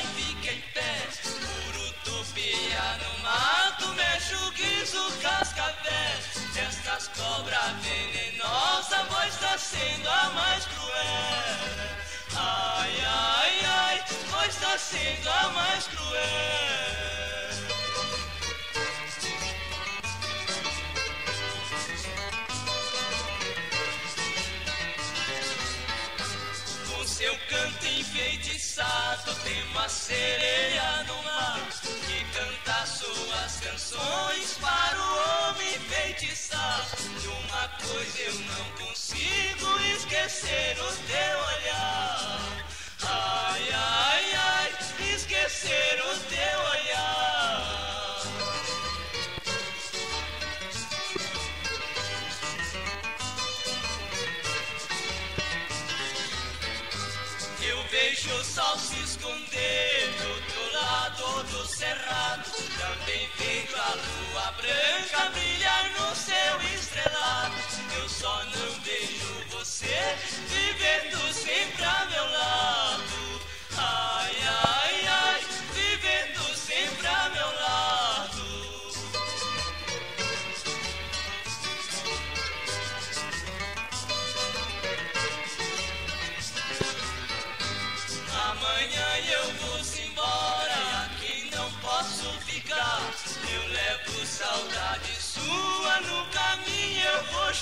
e fica em pé. Urutupia no mato, mexo o guiso, cascavel. Estas cobras venenosas, pois tá sendo a mais cruel. Ai, ai, ai, pois tá sendo a mais cruel. seu canto enfeitiçado tem uma sereia vejo o sol se esconder do outro lado do cerrado. Também vejo a lua branca brilhar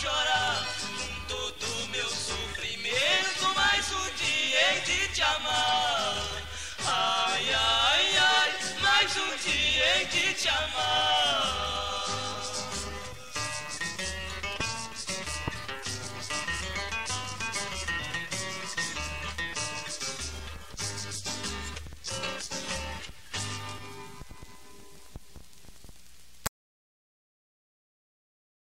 chorar. Todo meu sofrimento, mais um dia de te amar. Ai, ai, ai, mais um dia de te amar.